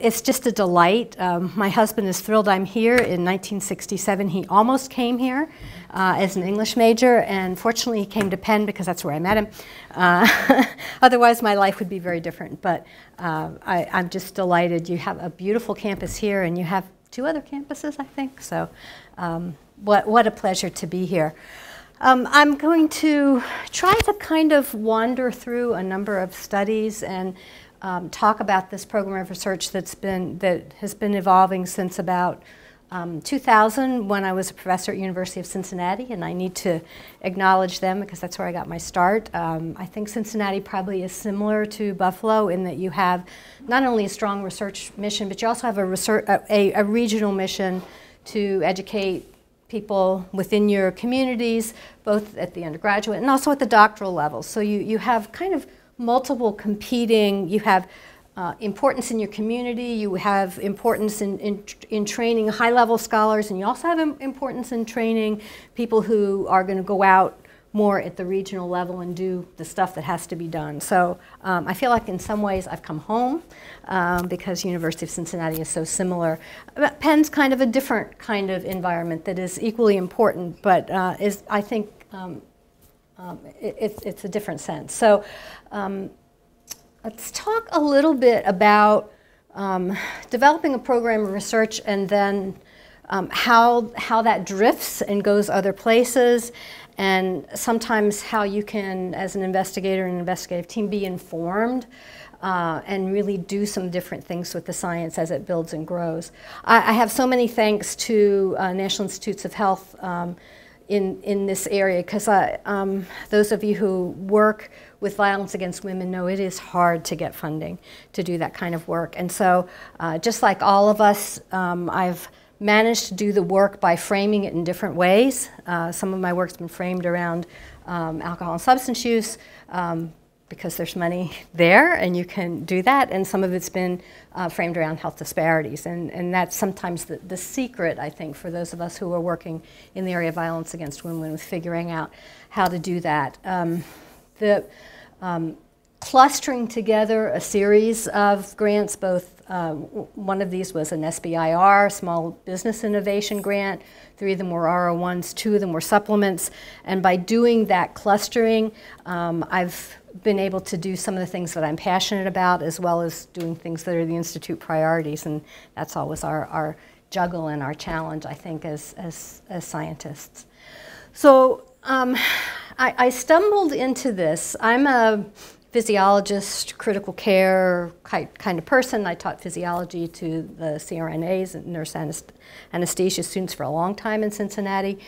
it's just a delight. Um, my husband is thrilled I'm here. In 1967, he almost came here uh, as an English major, and fortunately, he came to Penn because that's where I met him. Uh, otherwise, my life would be very different. But uh, I, am just delighted. You have a beautiful campus here, and you have two other campuses, I think. So, um, what, what a pleasure to be here. Um, I'm going to try to kind of wander through a number of studies and um, talk about this program of research that's been that has been evolving since about um, 2000 when I was a professor at University of Cincinnati, and I need to acknowledge them because that's where I got my start. Um, I think Cincinnati probably is similar to Buffalo in that you have not only a strong research mission, but you also have a, research, a, a regional mission to educate people within your communities, both at the undergraduate and also at the doctoral level. So you, you have kind of multiple competing, you have uh, importance in your community, you have importance in, in, in training high-level scholars, and you also have importance in training people who are going to go out more at the regional level and do the stuff that has to be done. So um, I feel like in some ways I've come home um, because University of Cincinnati is so similar. But Penn's kind of a different kind of environment that is equally important, but uh, is I think um, um, it, it's, it's a different sense. So um, let's talk a little bit about um, developing a program of research and then um, how, how that drifts and goes other places and sometimes how you can, as an investigator and investigative team, be informed uh, and really do some different things with the science as it builds and grows. I, I have so many thanks to uh, National Institutes of Health um, in, in this area because um, those of you who work with violence against women know it is hard to get funding to do that kind of work. And so, uh, just like all of us, um, I've managed to do the work by framing it in different ways. Uh, some of my work's been framed around um, alcohol and substance use, um, because there's money there and you can do that. And some of it's been uh, framed around health disparities. And, and that's sometimes the, the secret, I think, for those of us who are working in the area of violence against women with figuring out how to do that. Um, the, um, clustering together a series of grants, both uh, one of these was an SBIR, Small Business Innovation Grant. Three of them were R01s, two of them were supplements. And by doing that clustering, um, I've been able to do some of the things that I'm passionate about as well as doing things that are the Institute priorities. And that's always our, our juggle and our challenge, I think, as, as, as scientists. So um, I, I, stumbled into this. I'm a physiologist, critical care kind of person. I taught physiology to the CRNAs and nurse anesthesia students for a long time in Cincinnati.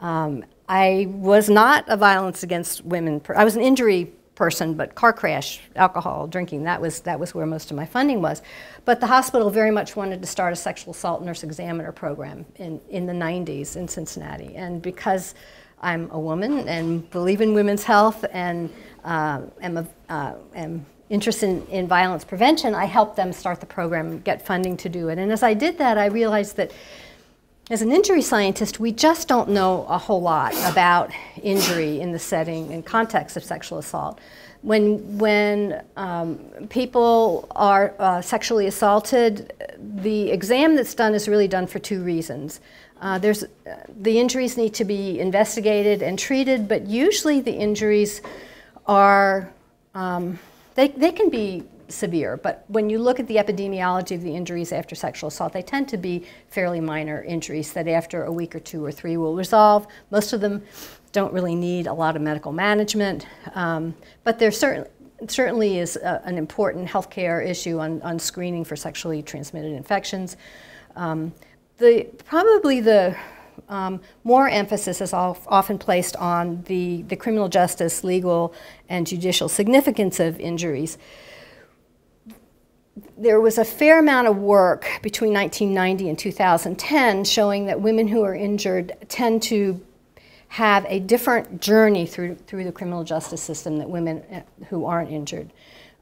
Um, I was not a violence against women. I was an injury person, but car crash, alcohol, drinking, that was, that was where most of my funding was. But the hospital very much wanted to start a sexual assault nurse examiner program in, in the 90s in Cincinnati. And because I'm a woman and believe in women's health and uh, am, a, uh, am interested in, in violence prevention, I helped them start the program, get funding to do it. And as I did that, I realized that as an injury scientist, we just don't know a whole lot about injury in the setting and context of sexual assault. When, when um, people are uh, sexually assaulted, the exam that's done is really done for two reasons. Uh, there's, uh, the injuries need to be investigated and treated, but usually the injuries are, um, they, they can be severe. But when you look at the epidemiology of the injuries after sexual assault, they tend to be fairly minor injuries that after a week or two or three will resolve. Most of them don't really need a lot of medical management, um, but there certain, certainly is a, an important healthcare issue on, on screening for sexually transmitted infections. Um, the, probably the um, more emphasis is often placed on the, the criminal justice, legal, and judicial significance of injuries there was a fair amount of work between 1990 and 2010 showing that women who are injured tend to have a different journey through, through the criminal justice system than women uh, who aren't injured.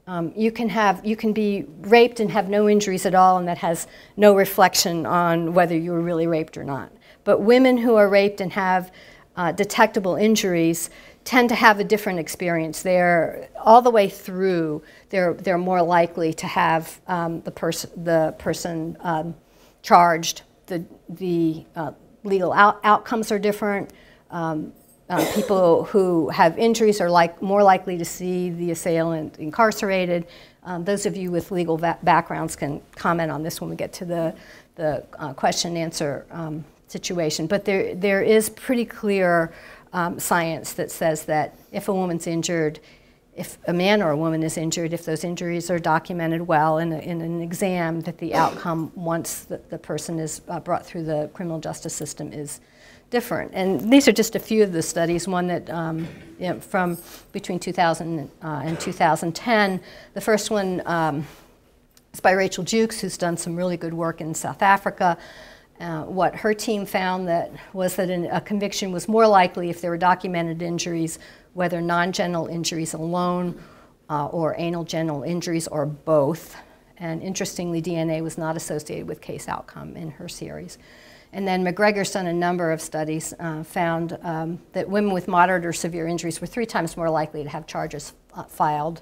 Um, you can have you can be raped and have no injuries at all, and that has no reflection on whether you were really raped or not. But women who are raped and have uh, detectable injuries tend to have a different experience. They're all the way through. They're they're more likely to have um, the person the person um, charged. The the uh, legal out outcomes are different. Um, uh, people who have injuries are like more likely to see the assailant incarcerated. Um, those of you with legal backgrounds can comment on this when we get to the the uh, question and answer um, situation. But there there is pretty clear um, science that says that if a woman's injured, if a man or a woman is injured, if those injuries are documented well in, a, in an exam, that the outcome once the, the person is uh, brought through the criminal justice system is different. And these are just a few of the studies. One that um, you know, from between 2000 uh, and 2010. The first one um, is by Rachel Jewkes, who's done some really good work in South Africa. Uh, what her team found that was that an, a conviction was more likely if there were documented injuries, whether non-genital injuries alone uh, or anal genital injuries or both. And interestingly, DNA was not associated with case outcome in her series. And then McGregor's done a number of studies, uh, found um, that women with moderate or severe injuries were three times more likely to have charges uh, filed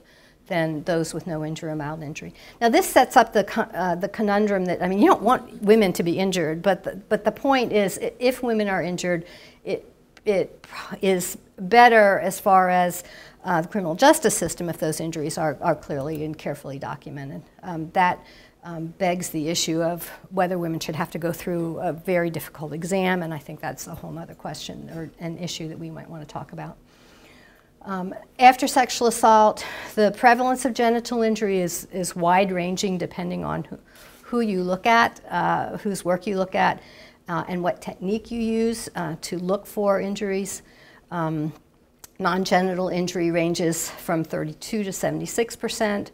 than those with no injury or mild injury. Now this sets up the, uh, the conundrum that, I mean, you don't want women to be injured, but the, but the point is if women are injured, it, it is better as far as uh, the criminal justice system if those injuries are, are clearly and carefully documented. Um, that um, begs the issue of whether women should have to go through a very difficult exam, and I think that's a whole other question or an issue that we might want to talk about. Um, after sexual assault, the prevalence of genital injury is, is wide ranging depending on who, who you look at, uh, whose work you look at, uh, and what technique you use uh, to look for injuries. Um, non genital injury ranges from 32 to 76 percent.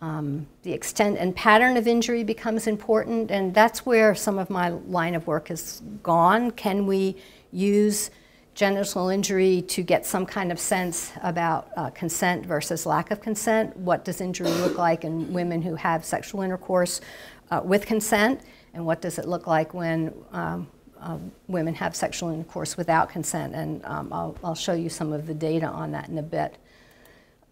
Um, the extent and pattern of injury becomes important, and that's where some of my line of work has gone. Can we use genital injury to get some kind of sense about uh, consent versus lack of consent. What does injury look like in women who have sexual intercourse uh, with consent? And what does it look like when um, uh, women have sexual intercourse without consent? And um, I'll, I'll, show you some of the data on that in a bit.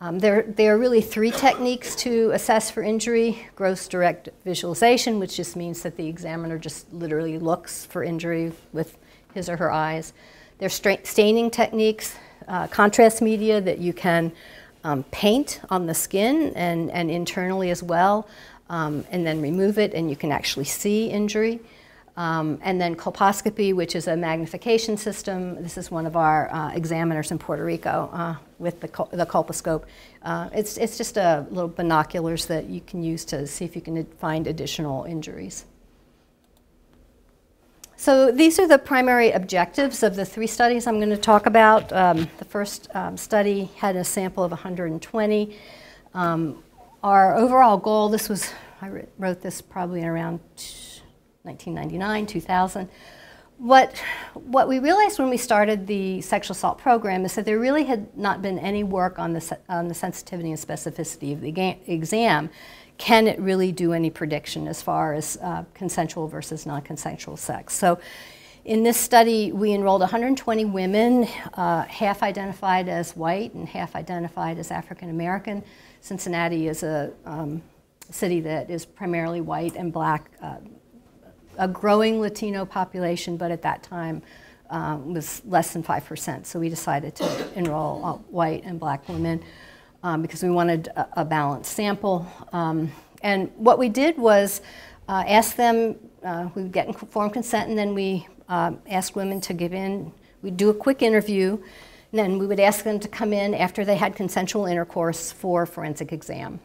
Um, there, there are really three techniques to assess for injury. Gross direct visualization, which just means that the examiner just literally looks for injury with his or her eyes. There's staining techniques, uh, contrast media that you can um, paint on the skin and, and internally as well, um, and then remove it, and you can actually see injury. Um, and then colposcopy, which is a magnification system. This is one of our uh, examiners in Puerto Rico uh, with the, col the colposcope. Uh, it's, it's just a little binoculars that you can use to see if you can find additional injuries. So these are the primary objectives of the three studies I'm going to talk about. Um, the first um, study had a sample of 120. Um, our overall goal, this was, I wrote this probably in around 1999, 2000. What, what we realized when we started the sexual assault program is that there really had not been any work on the, on the sensitivity and specificity of the exam can it really do any prediction as far as uh, consensual versus non-consensual sex? So in this study, we enrolled 120 women, uh, half identified as white and half identified as African American. Cincinnati is a um, city that is primarily white and black, uh, a growing Latino population, but at that time uh, was less than 5%. So we decided to enroll white and black women um, because we wanted a, a balanced sample. Um, and what we did was uh, ask them, uh, we get informed consent, and then we uh, asked women to give in. We'd do a quick interview, and then we would ask them to come in after they had consensual intercourse for forensic exam.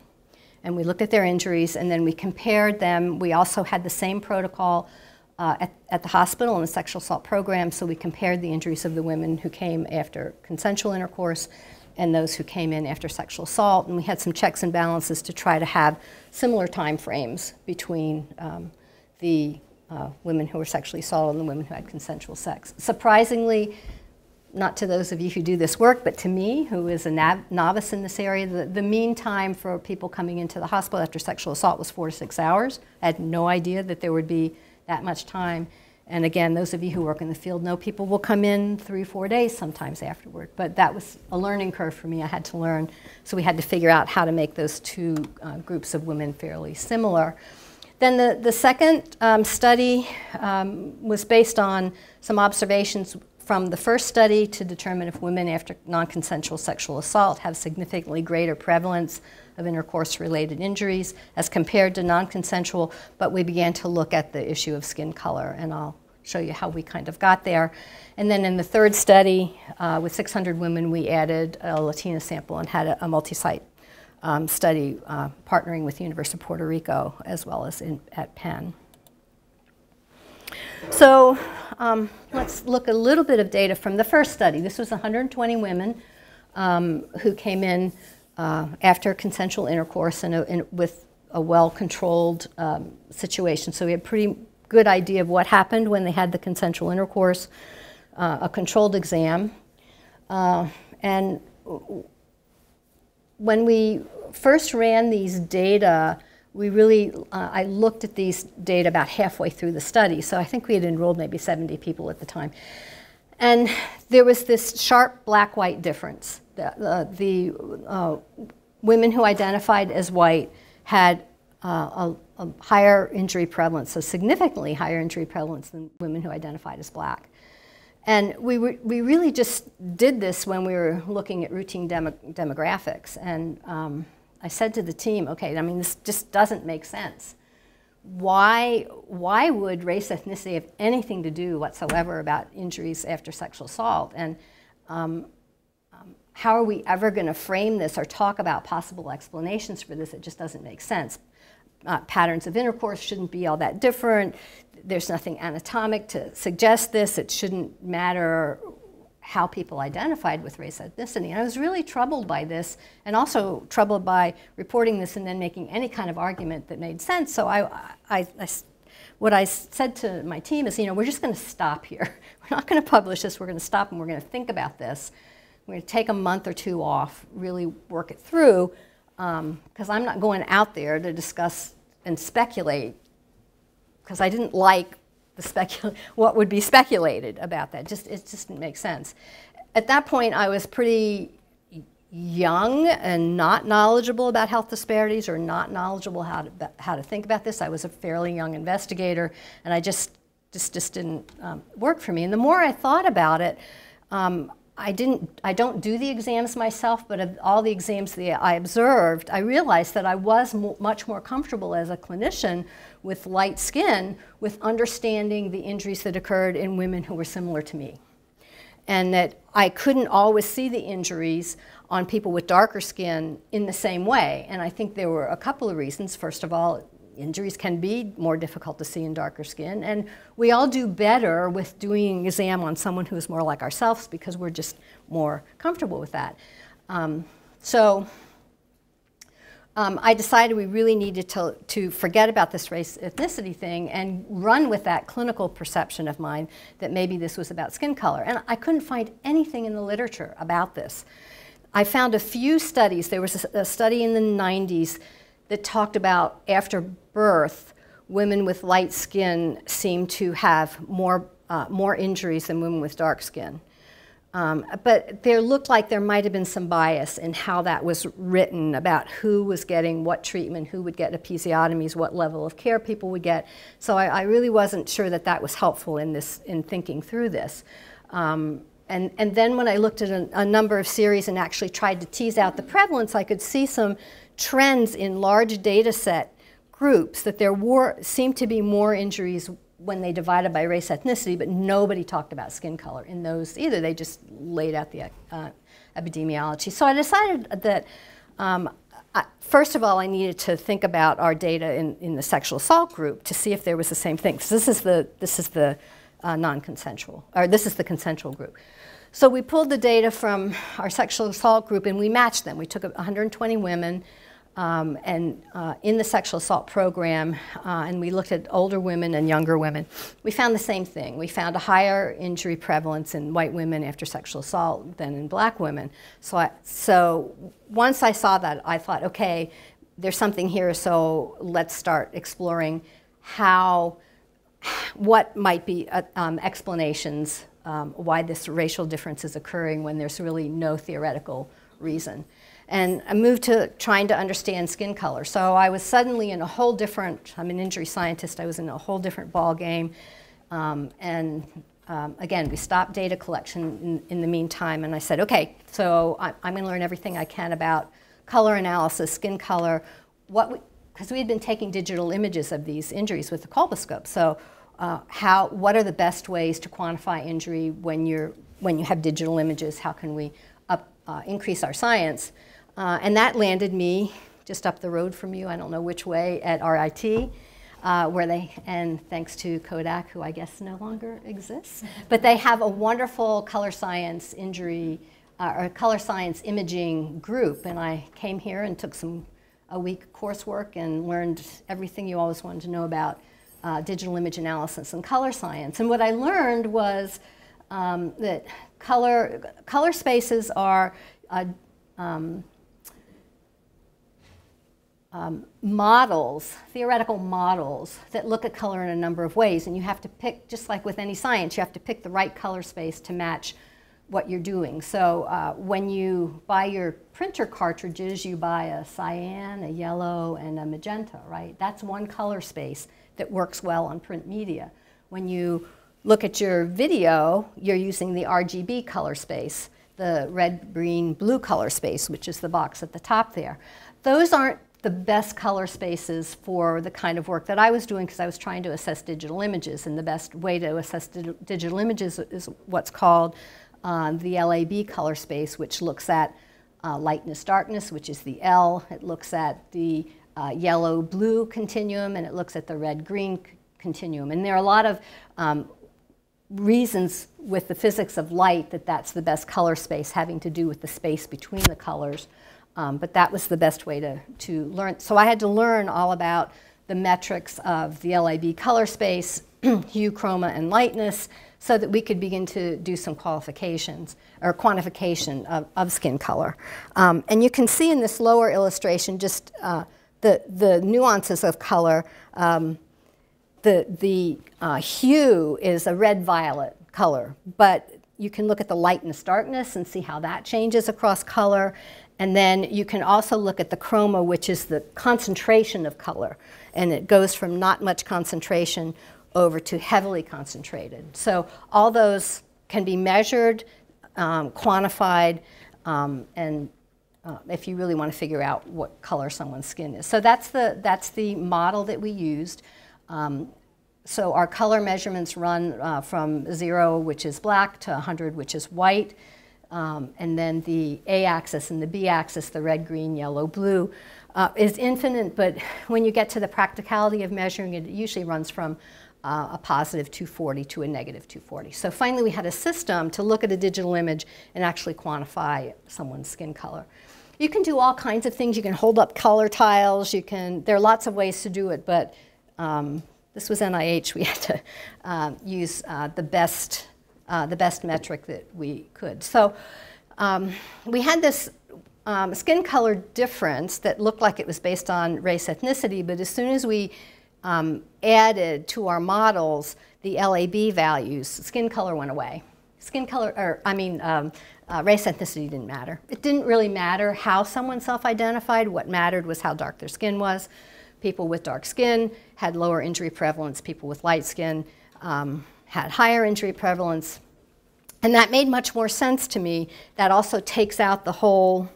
And we looked at their injuries, and then we compared them. We also had the same protocol uh, at, at, the hospital in the sexual assault program, so we compared the injuries of the women who came after consensual intercourse and those who came in after sexual assault. And we had some checks and balances to try to have similar time frames between um, the uh, women who were sexually assaulted and the women who had consensual sex. Surprisingly, not to those of you who do this work, but to me, who is a novice in this area, the, the mean time for people coming into the hospital after sexual assault was four to six hours. I had no idea that there would be that much time. And again, those of you who work in the field know people will come in three, four days sometimes afterward. But that was a learning curve for me. I had to learn. So we had to figure out how to make those two uh, groups of women fairly similar. Then the, the second um, study um, was based on some observations from the first study to determine if women after non-consensual sexual assault have significantly greater prevalence of intercourse-related injuries as compared to non-consensual, but we began to look at the issue of skin color, and I'll show you how we kind of got there. And then in the third study, uh, with 600 women, we added a Latina sample and had a, a multi-site um, study uh, partnering with the University of Puerto Rico as well as in, at Penn. So um, let's look a little bit of data from the first study. This was 120 women um, who came in uh, after consensual intercourse and, a, with a well-controlled um, situation. So we had a pretty good idea of what happened when they had the consensual intercourse, uh, a controlled exam. Uh, and when we first ran these data, we really, uh, I looked at these data about halfway through the study. So I think we had enrolled maybe 70 people at the time. And there was this sharp black-white difference. The, uh, the uh, women who identified as white had uh, a, a, higher injury prevalence, a significantly higher injury prevalence than women who identified as black. And we, we really just did this when we were looking at routine demo demographics. And um, I said to the team, okay, I mean, this just doesn't make sense. Why, why would race ethnicity have anything to do whatsoever about injuries after sexual assault? And um, um, how are we ever going to frame this or talk about possible explanations for this? It just doesn't make sense. Uh, patterns of intercourse shouldn't be all that different. There's nothing anatomic to suggest this. It shouldn't matter how people identified with race ethnicity. And I was really troubled by this and also troubled by reporting this and then making any kind of argument that made sense. So I, I, I what I said to my team is, you know, we're just going to stop here. We're not going to publish this. We're going to stop and we're going to think about this. We're going to take a month or two off, really work it through, because um, I'm not going out there to discuss and speculate, because I didn't like the specul- what would be speculated about that. Just it just didn't make sense. At that point, I was pretty young and not knowledgeable about health disparities or not knowledgeable how to, how to think about this. I was a fairly young investigator, and I just just, just didn't um, work for me. And the more I thought about it, um, I didn't, I don't do the exams myself, but of all the exams that I observed, I realized that I was much more comfortable as a clinician with light skin with understanding the injuries that occurred in women who were similar to me. And that I couldn't always see the injuries on people with darker skin in the same way. And I think there were a couple of reasons. First of all, injuries can be more difficult to see in darker skin. And we all do better with doing exam on someone who's more like ourselves because we're just more comfortable with that. Um, so um, I decided we really needed to, to forget about this race ethnicity thing and run with that clinical perception of mine that maybe this was about skin color. And I couldn't find anything in the literature about this. I found a few studies. There was a, a study in the 90s that talked about after birth, women with light skin seem to have more, uh, more injuries than women with dark skin. Um, but there looked like there might have been some bias in how that was written about who was getting what treatment, who would get episiotomies, what level of care people would get. So I, I really wasn't sure that that was helpful in, this, in thinking through this. Um, and, and then when I looked at a, a number of series and actually tried to tease out the prevalence, I could see some trends in large data set groups that there were, seemed to be more injuries when they divided by race ethnicity, but nobody talked about skin color in those either. They just laid out the uh, epidemiology. So I decided that, um, I, first of all, I needed to think about our data in, in the sexual assault group to see if there was the same thing. So this is the, this is the uh, non-consensual, or this is the consensual group. So we pulled the data from our sexual assault group and we matched them. We took 120 women um, and uh, in the sexual assault program, uh, and we looked at older women and younger women, we found the same thing. We found a higher injury prevalence in white women after sexual assault than in black women. So, I, so once I saw that, I thought, okay, there's something here, so let's start exploring how what might be uh, um, explanations um, why this racial difference is occurring when there's really no theoretical reason. And I moved to trying to understand skin color. So I was suddenly in a whole different, I'm an injury scientist, I was in a whole different ball game. Um, and um, again, we stopped data collection in, in, the meantime, and I said, okay, so I, am going to learn everything I can about color analysis, skin color, what because we, we, had been taking digital images of these injuries with the colposcope. So, uh, how, what are the best ways to quantify injury when you're when you have digital images? How can we up, uh, increase our science? Uh, and that landed me just up the road from you. I don't know which way at RIT uh, where they, and thanks to Kodak, who I guess no longer exists, but they have a wonderful color science injury uh, or color science imaging group. And I came here and took some a week coursework and learned everything you always wanted to know about uh, digital image analysis and color science. And what I learned was um, that color, color spaces are uh, um, um, models, theoretical models that look at color in a number of ways. And you have to pick, just like with any science, you have to pick the right color space to match what you're doing. So uh, when you buy your printer cartridges, you buy a cyan, a yellow, and a magenta, right? That's one color space that works well on print media. When you look at your video, you're using the RGB color space, the red, green, blue color space, which is the box at the top there. Those aren't the best color spaces for the kind of work that I was doing because I was trying to assess digital images. And the best way to assess di digital images is what's called uh, the LAB color space, which looks at uh, lightness, darkness, which is the L. It looks at the uh, yellow blue continuum and it looks at the red green continuum. And there are a lot of um, reasons with the physics of light that that's the best color space having to do with the space between the colors. Um, but that was the best way to, to learn. So I had to learn all about the metrics of the LAB color space, hue, chroma, and lightness, so that we could begin to do some qualifications or quantification of, of skin color. Um, and you can see in this lower illustration just uh, the, the nuances of color. Um, the the uh, hue is a red-violet color, but you can look at the lightness, darkness, and see how that changes across color. And then you can also look at the chroma, which is the concentration of color. And it goes from not much concentration over to heavily concentrated. So all those can be measured, um, quantified, um, and uh, if you really want to figure out what color someone's skin is. So that's the, that's the model that we used. Um, so our color measurements run uh, from zero, which is black, to 100, which is white. Um, and then the a-axis and the b-axis, the red, green, yellow, blue, uh, is infinite, but when you get to the practicality of measuring it, it usually runs from uh, a positive 240 to a negative 240. So finally we had a system to look at a digital image and actually quantify someone's skin color. You can do all kinds of things. You can hold up color tiles. You can, there are lots of ways to do it, but um, this was NIH. We had to um, use uh, the best uh, the best metric that we could. So um, we had this um, skin color difference that looked like it was based on race ethnicity, but as soon as we um, added to our models the LAB values, skin color went away. Skin color, or I mean, um, uh, race ethnicity didn't matter. It didn't really matter how someone self-identified. What mattered was how dark their skin was. People with dark skin had lower injury prevalence. People with light skin um, had higher injury prevalence. And that made much more sense to me. That also takes out the whole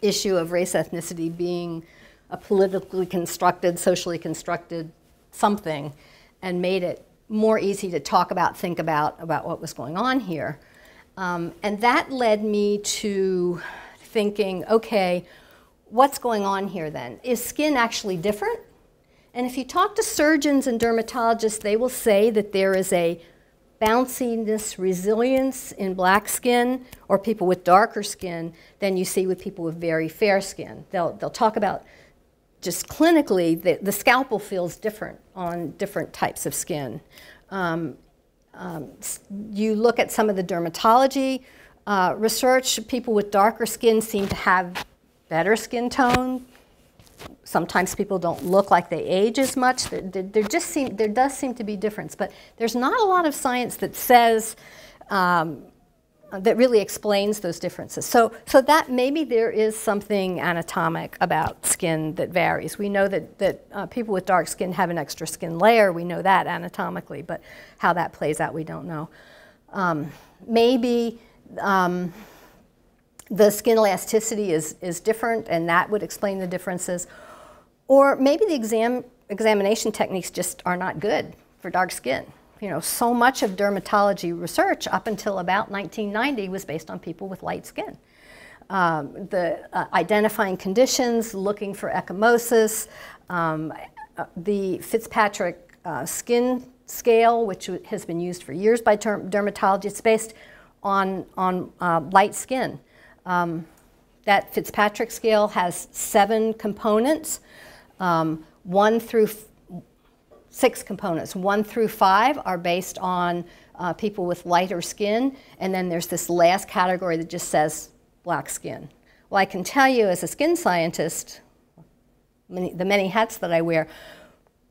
issue of race ethnicity being a politically constructed, socially constructed something, and made it more easy to talk about, think about, about what was going on here. Um, and that led me to thinking, okay, what's going on here then? Is skin actually different? And if you talk to surgeons and dermatologists, they will say that there is a bounciness, resilience in black skin or people with darker skin than you see with people with very fair skin. They'll, they'll talk about just clinically, the, the scalpel feels different on different types of skin. Um, um, you look at some of the dermatology uh, research, people with darker skin seem to have better skin tone sometimes people don't look like they age as much. There, there, just seem, there does seem to be difference, but there's not a lot of science that says, um, that really explains those differences. So, so that maybe there is something anatomic about skin that varies. We know that, that uh, people with dark skin have an extra skin layer. We know that anatomically, but how that plays out, we don't know. Um, maybe um, the skin elasticity is, is different, and that would explain the differences. Or maybe the exam, examination techniques just are not good for dark skin. You know, so much of dermatology research up until about 1990 was based on people with light skin. Um, the uh, identifying conditions, looking for ecchymosis, um, uh, the Fitzpatrick uh, skin scale, which has been used for years by dermatology, it's based on, on uh, light skin. Um, that Fitzpatrick scale has seven components, um, one through six components. One through five are based on uh, people with lighter skin, and then there's this last category that just says black skin. Well, I can tell you as a skin scientist, many, the many hats that I wear,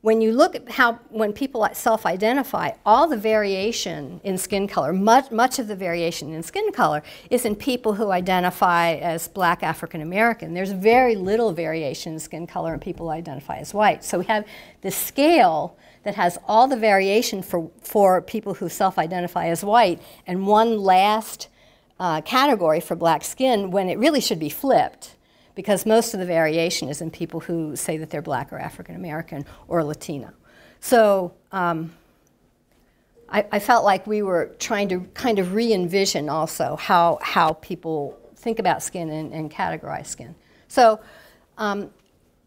when you look at how, when people self-identify, all the variation in skin color, much, much of the variation in skin color is in people who identify as black African American. There's very little variation in skin color in people who identify as white. So we have this scale that has all the variation for, for people who self-identify as white and one last uh, category for black skin when it really should be flipped because most of the variation is in people who say that they're black or African American or Latino. So um, I, I, felt like we were trying to kind of re-envision also how, how people think about skin and, and categorize skin. So um,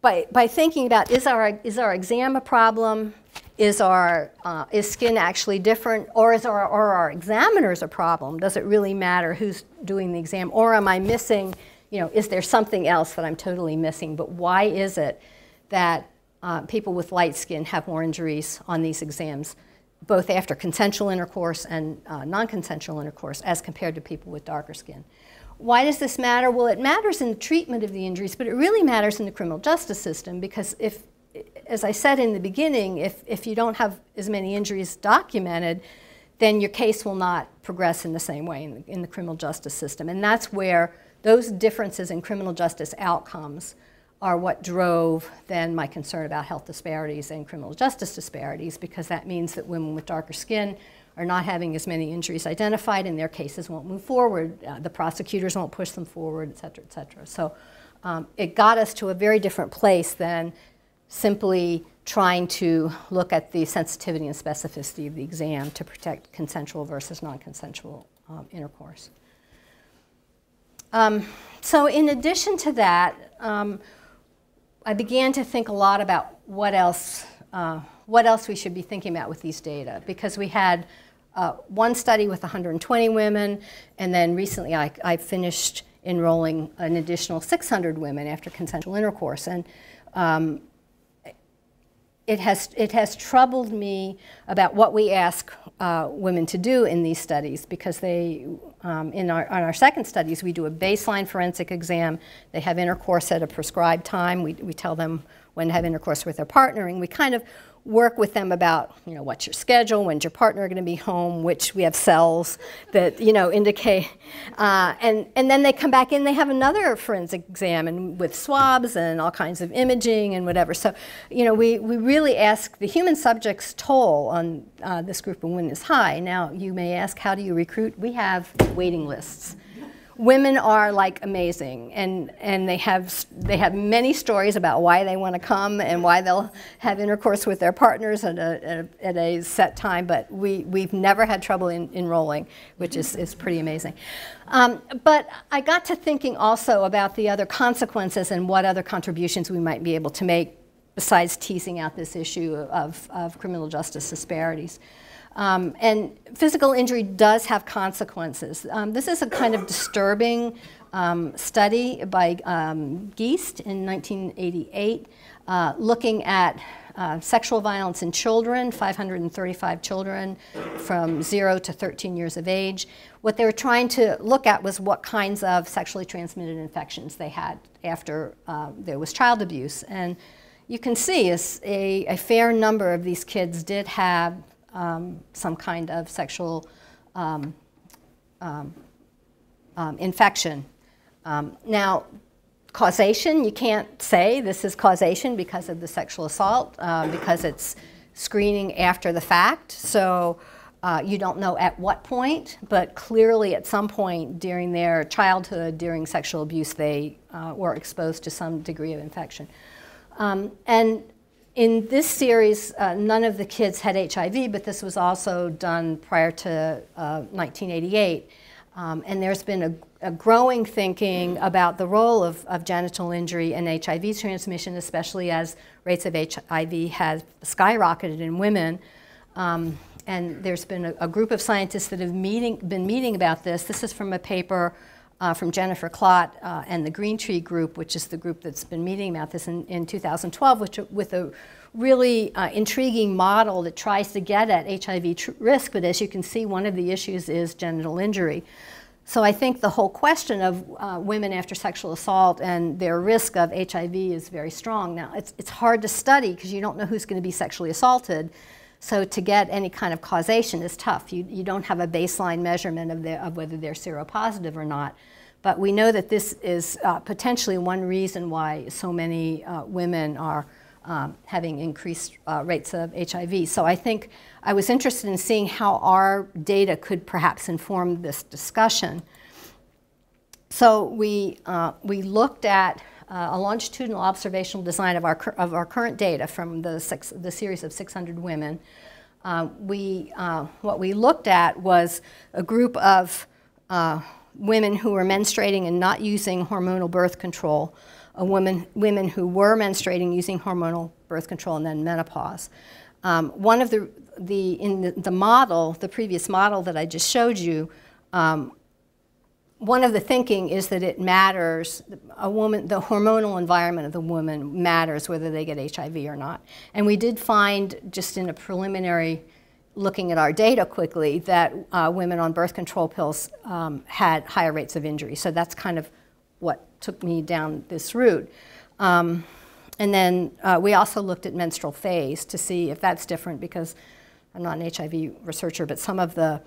by, by thinking about is our, is our exam a problem, is our uh, is skin actually different or is our, or our examiners a problem? Does it really matter who's doing the exam or am I missing you know, is there something else that I'm totally missing? But why is it that uh, people with light skin have more injuries on these exams, both after consensual intercourse and uh, non-consensual intercourse, as compared to people with darker skin? Why does this matter? Well, it matters in the treatment of the injuries, but it really matters in the criminal justice system because if, as I said in the beginning, if, if you don't have as many injuries documented, then your case will not progress in the same way in the, in the criminal justice system. And that's where those differences in criminal justice outcomes are what drove then my concern about health disparities and criminal justice disparities because that means that women with darker skin are not having as many injuries identified and their cases won't move forward. Uh, the prosecutors won't push them forward, et cetera, et cetera. So um, it got us to a very different place than simply trying to look at the sensitivity and specificity of the exam to protect consensual versus non-consensual um, intercourse. Um, so in addition to that, um, I began to think a lot about what else, uh, what else we should be thinking about with these data because we had uh, one study with 120 women and then recently I, I, finished enrolling an additional 600 women after consensual intercourse. And um, it has, it has troubled me about what we ask uh, women to do in these studies because they, um, in our, on our second studies, we do a baseline forensic exam. They have intercourse at a prescribed time. We, we tell them when to have intercourse with their partner, and we kind of work with them about, you know, what's your schedule, when's your partner going to be home, which we have cells that, you know, indicate. Uh, and, and then they come back in, they have another forensic exam and with swabs and all kinds of imaging and whatever. So, you know, we, we really ask the human subject's toll on uh, this group of women is high. Now, you may ask, how do you recruit? We have waiting lists women are like amazing and, and they, have, they have many stories about why they want to come and why they'll have intercourse with their partners at a, at a, set time, but we, we've never had trouble in, enrolling, which is, is pretty amazing. Um, but I got to thinking also about the other consequences and what other contributions we might be able to make besides teasing out this issue of, of criminal justice disparities. Um, and physical injury does have consequences. Um, this is a kind of disturbing um, study by um, Geest in 1988, uh, looking at uh, sexual violence in children, 535 children from 0 to 13 years of age. What they were trying to look at was what kinds of sexually transmitted infections they had after uh, there was child abuse. And you can see a, a fair number of these kids did have um, some kind of sexual um, um, um infection. Um, now, causation, you can't say this is causation because of the sexual assault, uh, because it's screening after the fact. So uh, you don't know at what point, but clearly at some point during their childhood, during sexual abuse, they uh, were exposed to some degree of infection. Um, and in this series, uh, none of the kids had HIV, but this was also done prior to 1988. Uh, um, and there's been a a growing thinking about the role of, of genital injury and HIV transmission, especially as rates of HIV have skyrocketed in women. Um, and there's been a, a, group of scientists that have meeting, been meeting about this. This is from a paper uh, from Jennifer Klot uh, and the Greentree Group, which is the group that's been meeting about this in, in 2012, which, with a really uh, intriguing model that tries to get at HIV risk. But as you can see, one of the issues is genital injury. So I think the whole question of uh, women after sexual assault and their risk of HIV is very strong. Now, it's, it's hard to study because you don't know who's going to be sexually assaulted. So to get any kind of causation is tough. You, you don't have a baseline measurement of, the, of whether they're seropositive or not. But we know that this is uh, potentially one reason why so many uh, women are um, having increased uh, rates of HIV. So I think I was interested in seeing how our data could perhaps inform this discussion. So we, uh, we looked at uh, a longitudinal observational design of our, of our current data from the, six, the series of 600 women. Uh, we, uh, what we looked at was a group of uh, women who were menstruating and not using hormonal birth control women, women who were menstruating using hormonal birth control and then menopause. Um, one of the, the in the, the, model, the previous model that I just showed you, um, one of the thinking is that it matters, a woman, the hormonal environment of the woman matters whether they get HIV or not. And we did find, just in a preliminary looking at our data quickly, that uh, women on birth control pills um, had higher rates of injury. So that's kind of what took me down this route. Um, and then uh, we also looked at menstrual phase to see if that's different because I'm not an HIV researcher, but some of the,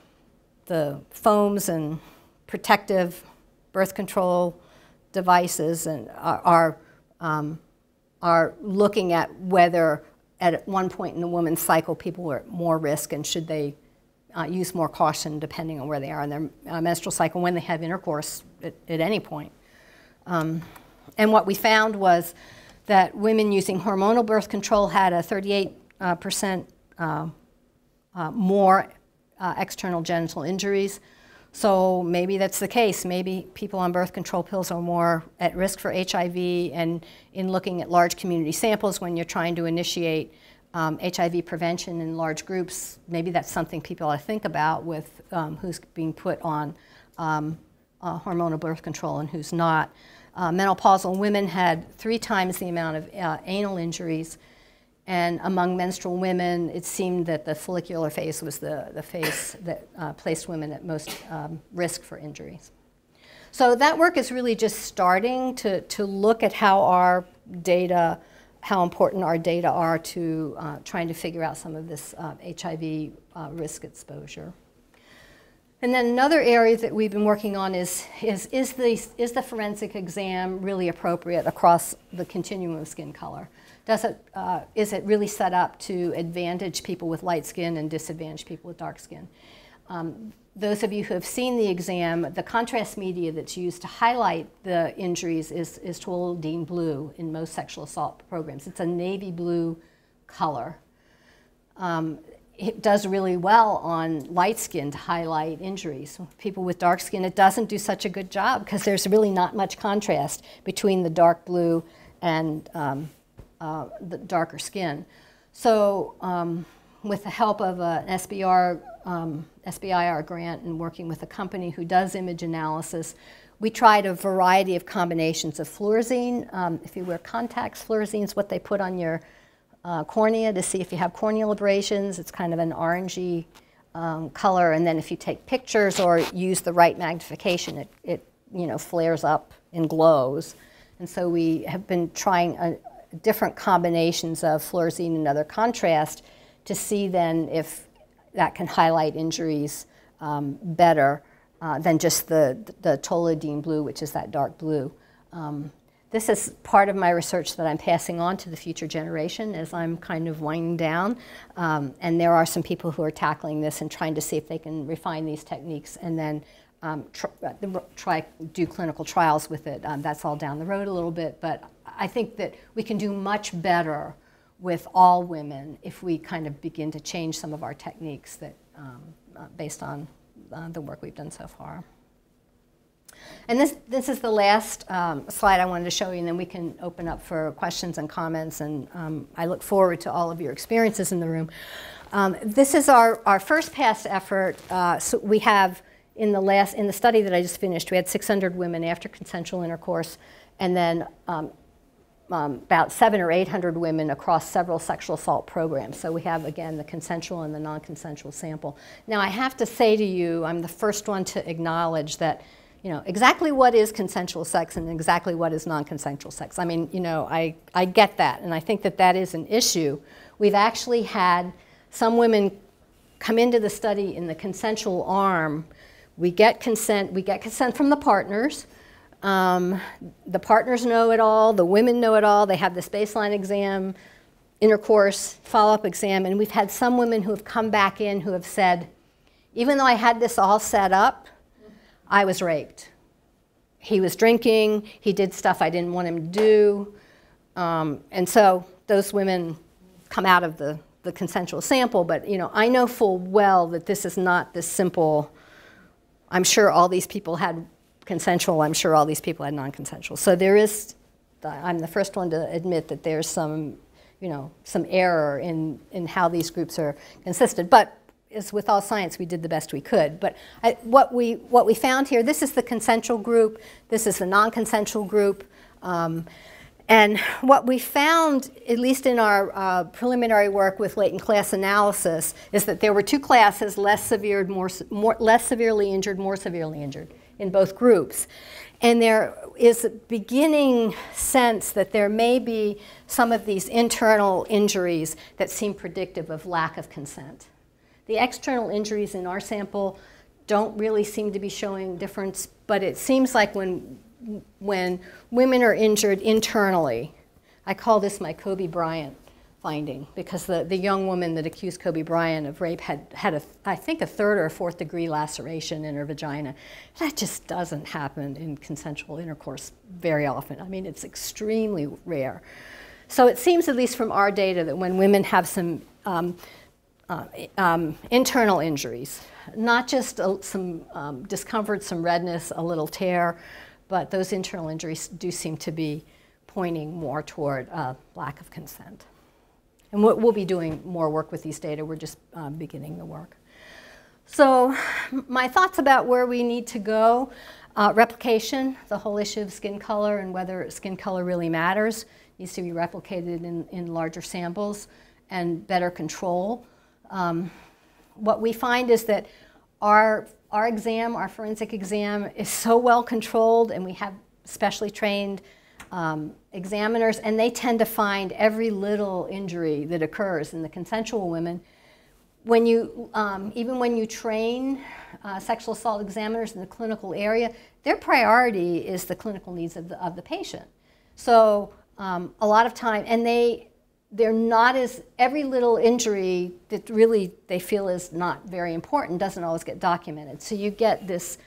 the foams and protective birth control devices and are, are, um, are looking at whether at one point in the woman's cycle people were at more risk and should they uh, use more caution depending on where they are in their uh, menstrual cycle when they have intercourse at, at any point. Um, and what we found was that women using hormonal birth control had a 38 uh, percent, uh, uh, more uh, external genital injuries. So maybe that's the case. Maybe people on birth control pills are more at risk for HIV. And in looking at large community samples, when you're trying to initiate um, HIV prevention in large groups, maybe that's something people ought to think about with um, who's being put on um, uh, hormonal birth control and who's not uh, menopausal women had three times the amount of uh, anal injuries. And among menstrual women, it seemed that the follicular phase was the, the phase that uh, placed women at most um, risk for injuries. So that work is really just starting to, to look at how our data, how important our data are to uh, trying to figure out some of this HIV uh, uh, risk exposure. And then another area that we've been working on is, is, is, the, is the forensic exam really appropriate across the continuum of skin color? Does it, uh, is it really set up to advantage people with light skin and disadvantage people with dark skin? Um, those of you who have seen the exam, the contrast media that's used to highlight the injuries is, is toluidine blue in most sexual assault programs. It's a navy blue color. Um, it does really well on light skin to highlight injuries. People with dark skin, it doesn't do such a good job because there's really not much contrast between the dark blue and um, uh, the darker skin. So um, with the help of an SBR, um, SBIR grant and working with a company who does image analysis, we tried a variety of combinations of fluorescein. Um, if you wear contacts, fluorescein is what they put on your uh, cornea to see if you have corneal abrasions. It's kind of an orangey um, color, and then if you take pictures or use the right magnification, it, it you know flares up and glows. And so we have been trying a, different combinations of fluorescein and other contrast to see then if that can highlight injuries um, better uh, than just the, the toluidine blue, which is that dark blue. Um, this is part of my research that I'm passing on to the future generation as I'm kind of winding down. Um, and there are some people who are tackling this and trying to see if they can refine these techniques and then um, tr uh, try do clinical trials with it. Um, that's all down the road a little bit, but I think that we can do much better with all women if we kind of begin to change some of our techniques that um, uh, based on uh, the work we've done so far. And this, this is the last um, slide I wanted to show you, and then we can open up for questions and comments. And um, I look forward to all of your experiences in the room. Um, this is our, our first pass effort. Uh, so we have in the last in the study that I just finished, we had 600 women after consensual intercourse, and then um, about seven or 800 women across several sexual assault programs. So we have, again, the consensual and the non-consensual sample. Now, I have to say to you, I'm the first one to acknowledge that you know, exactly what is consensual sex and exactly what is non-consensual sex. I mean, you know, I, I get that, and I think that that is an issue. We've actually had some women come into the study in the consensual arm. We get consent, we get consent from the partners. Um, the partners know it all, the women know it all, they have this baseline exam, intercourse, follow-up exam, and we've had some women who have come back in who have said, even though I had this all set up, I was raped. He was drinking, he did stuff I didn't want him to do. Um, and so those women come out of the, the consensual sample, but you know, I know full well that this is not this simple, I'm sure all these people had consensual, I'm sure all these people had non-consensual. So there is, I'm the first one to admit that there's some, you know, some error in, in how these groups are consisted. But as with all science, we did the best we could. But I, what, we, what we found here, this is the consensual group, this is the non-consensual group. Um, and what we found, at least in our uh, preliminary work with latent class analysis, is that there were two classes, less, severe, more, more, less severely injured, more severely injured, in both groups. And there is a beginning sense that there may be some of these internal injuries that seem predictive of lack of consent. The external injuries in our sample don't really seem to be showing difference, but it seems like when, when women are injured internally, I call this my Kobe Bryant finding because the, the young woman that accused Kobe Bryant of rape had, had a, I think, a third or a fourth degree laceration in her vagina. That just doesn't happen in consensual intercourse very often. I mean, it's extremely rare. So it seems, at least from our data, that when women have some um, uh, um, internal injuries, not just some um, discomfort, some redness, a little tear, but those internal injuries do seem to be pointing more toward uh, lack of consent. And we'll, we'll, be doing more work with these data. We're just um, beginning the work. So my thoughts about where we need to go. Uh, replication, the whole issue of skin color and whether skin color really matters, needs to be replicated in, in larger samples and better control. Um, what we find is that our, our exam, our forensic exam, is so well controlled and we have specially trained um, examiners and they tend to find every little injury that occurs in the consensual women. When you, um, even when you train uh, sexual assault examiners in the clinical area, their priority is the clinical needs of the, of the patient. So um, a lot of time, and they, they're not as, every little injury that really they feel is not very important doesn't always get documented. So you get this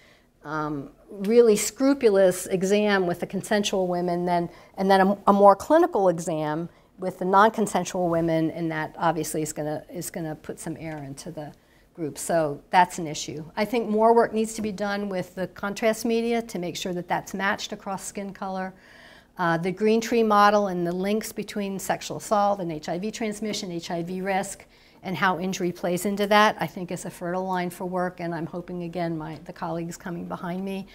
um, really scrupulous exam with the consensual women, then, and then a, a more clinical exam with the non-consensual women, and that obviously is going to is gonna put some air into the group. So that's an issue. I think more work needs to be done with the contrast media to make sure that that's matched across skin color. Uh, the Greentree model and the links between sexual assault and HIV transmission, HIV risk, and how injury plays into that, I think is a fertile line for work, and I'm hoping, again, my, the colleagues coming behind me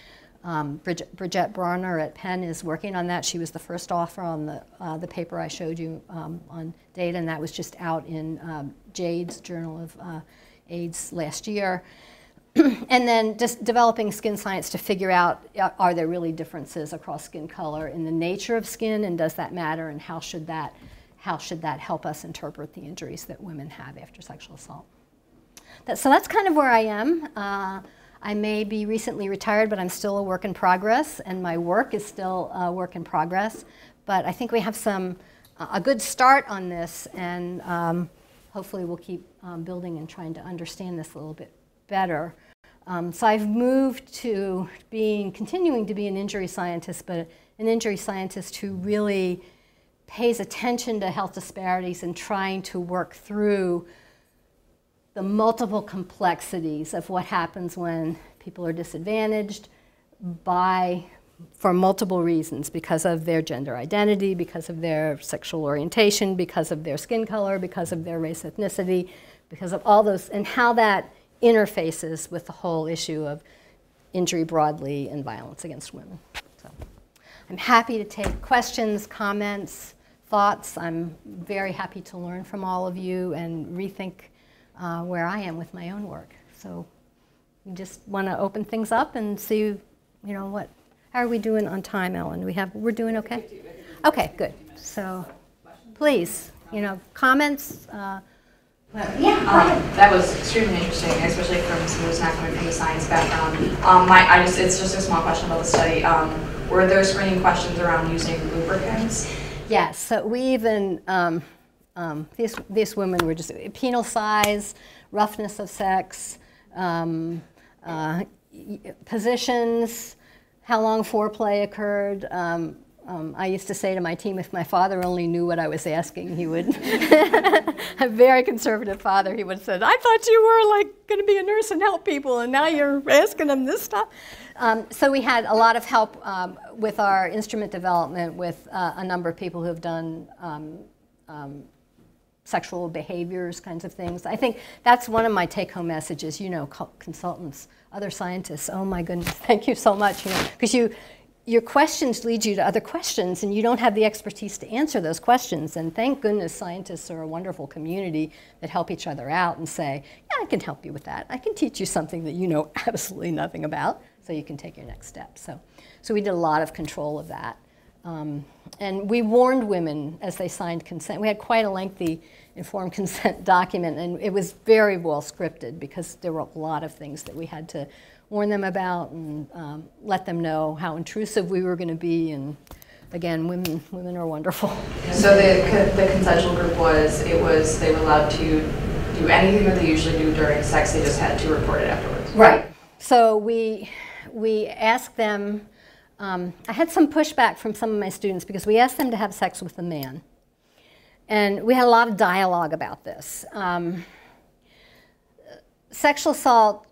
Um, Bridget, Bridget Bronner at Penn is working on that. She was the first author on the, uh, the paper I showed you um, on data, and that was just out in um, JAIDS Journal of uh, AIDS last year. and then just developing skin science to figure out uh, are there really differences across skin color in the nature of skin, and does that matter, and how should that, how should that help us interpret the injuries that women have after sexual assault? That, so that's kind of where I am. Uh, I may be recently retired, but I'm still a work in progress, and my work is still a work in progress. But I think we have some a good start on this, and um, hopefully we'll keep um, building and trying to understand this a little bit better. Um, so I've moved to being continuing to be an injury scientist, but an injury scientist who really pays attention to health disparities and trying to work through the multiple complexities of what happens when people are disadvantaged by for multiple reasons because of their gender identity, because of their sexual orientation, because of their skin color, because of their race ethnicity, because of all those, and how that interfaces with the whole issue of injury broadly and violence against women. So I'm happy to take questions, comments, thoughts. I'm very happy to learn from all of you and rethink uh, where I am with my own work. So we just want to open things up and see, you know, what, how are we doing on time, Ellen? We have, we're doing okay? Okay, good. So please, you know, comments. Uh, yeah, um, that was extremely interesting, especially from someone who's not coming from a science background. Um, my, I just, it's just a small question about the study. Um, were there screening questions around using lubricants? Yes, so we even, um, um, these, these women were just penile size, roughness of sex, um, uh, positions, how long foreplay occurred. Um, um, I used to say to my team, if my father only knew what I was asking, he would. a very conservative father, he would have said, I thought you were like going to be a nurse and help people, and now you're asking them this stuff. Um, so we had a lot of help um, with our instrument development with uh, a number of people who have done um, um, sexual behaviors kinds of things. I think that's one of my take-home messages. You know, consultants, other scientists. Oh my goodness, thank you so much. You know, because you, your questions lead you to other questions, and you don't have the expertise to answer those questions. And thank goodness scientists are a wonderful community that help each other out and say, yeah, I can help you with that. I can teach you something that you know absolutely nothing about, so you can take your next step. So, so we did a lot of control of that. Um, and we warned women as they signed consent. We had quite a lengthy informed consent document, and it was very well scripted because there were a lot of things that we had to warn them about and um, let them know how intrusive we were going to be. And again, women women are wonderful. So the the consensual group was it was they were allowed to do anything that they usually do during sex. They just had to report it afterwards. Right. So we we asked them um, I had some pushback from some of my students because we asked them to have sex with a man. And we had a lot of dialogue about this. Um, sexual assault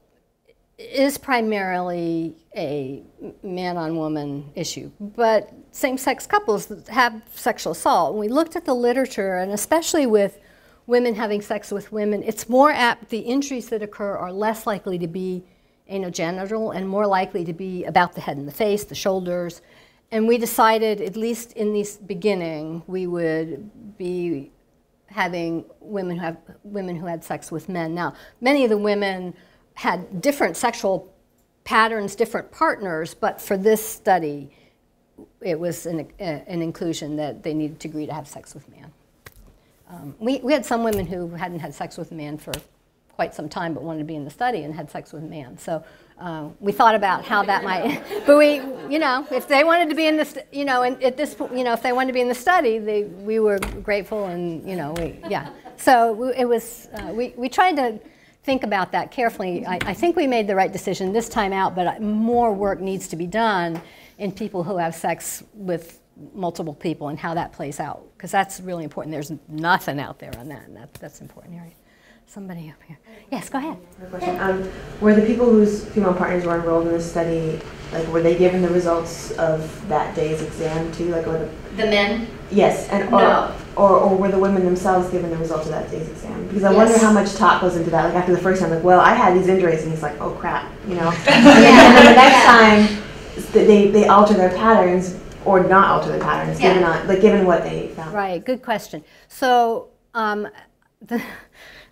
is primarily a man on woman issue, but same sex couples have sexual assault. We looked at the literature, and especially with women having sex with women, it's more apt, the injuries that occur are less likely to be anogenital and more likely to be about the head and the face, the shoulders. And we decided, at least in this beginning, we would be having women who have women who had sex with men. Now, many of the women had different sexual patterns, different partners, but for this study, it was an, uh, an inclusion that they needed to agree to have sex with man. Um, we, we had some women who hadn't had sex with a man for quite some time but wanted to be in the study and had sex with a man. So uh, we thought about how that might, but we, you know, if they wanted to be in this, you know, and at this, point, you know, if they wanted to be in the study, they, we were grateful and, you know, we, yeah. So it was, uh, we, we tried to think about that carefully. I, I think we made the right decision this time out, but more work needs to be done in people who have sex with multiple people and how that plays out, because that's really important. There's nothing out there on that, and that, that's an important area somebody up here. Yes, go ahead. Um, were the people whose female partners were enrolled in this study, like, were they given the results of that day's exam too? Like, the, the men? Yes, and or, no. or, or were the women themselves given the results of that day's exam? Because I yes. wonder how much talk goes into that. Like after the first time, like, well, I had these injuries, and he's like, oh crap, you know. and, then, and then the next time, they, they alter their patterns or not alter their patterns, given, on, like, given what they found. Right, good question. So um, the,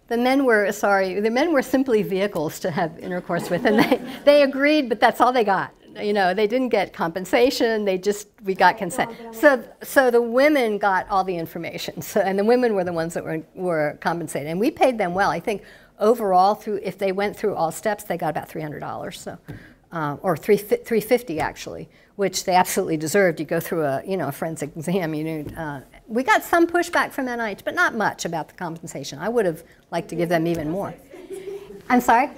the men were, sorry, the men were simply vehicles to have intercourse with, and they, they agreed, but that's all they got. You know, they didn't get compensation, they just, we got consent. So, so the women got all the information, so, and the women were the ones that were, were compensated. And we paid them well. I think overall, through, if they went through all steps, they got about $300, so, uh, or three, 350 actually, which they absolutely deserved. You go through a, you know, a forensic exam, you know, uh, we got some pushback from NIH, but not much about the compensation. I would have liked to give them even more. I'm sorry?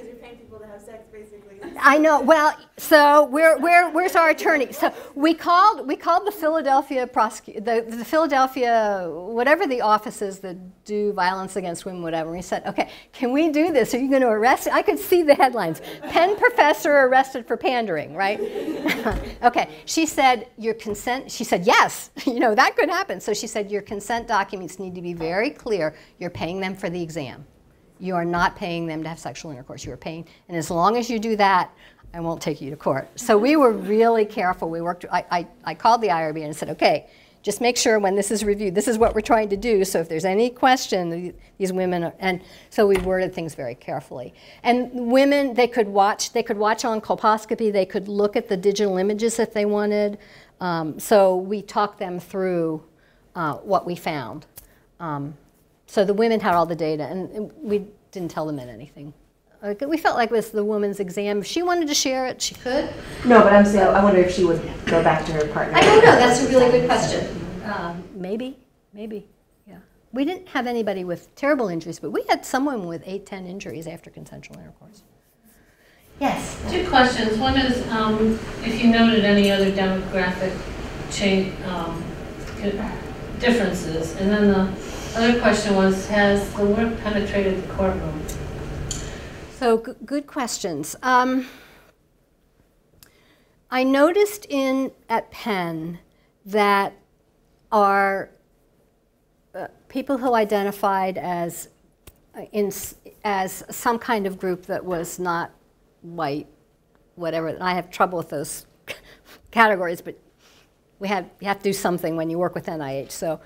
I know. Well, so where, where, where's our attorney? So we called, we called the Philadelphia prosecu- the, the Philadelphia, whatever the offices that do violence against women, whatever. We said, okay, can we do this? Are you going to arrest? I could see the headlines: Penn professor arrested for pandering. Right? okay. She said your consent. She said yes. You know that could happen. So she said your consent documents need to be very clear. You're paying them for the exam. You are not paying them to have sexual intercourse. You are paying, and as long as you do that, I won't take you to court. So we were really careful. We worked. I, I, I called the IRB and said, okay, just make sure when this is reviewed, this is what we're trying to do. So if there's any question, these women, are, and so we worded things very carefully. And women, they could watch. They could watch on colposcopy. They could look at the digital images if they wanted. Um, so we talked them through uh, what we found. Um, so the women had all the data, and we didn't tell the men anything. We felt like it was the woman's exam. If she wanted to share it, she could. No, but I'm saying, I wonder if she would go back to her partner. I don't know. That's a really good question. Um, maybe, maybe, yeah. We didn't have anybody with terrible injuries, but we had someone with eight, ten injuries after consensual intercourse. Yes. Two questions. One is um, if you noted any other demographic change, um, differences. And then the other question was, has the work penetrated the courtroom? So good questions. Um, I noticed in at Penn that our uh, people who identified as uh, in as some kind of group that was not white, whatever. and I have trouble with those categories, but we have you have to do something when you work with NIH. So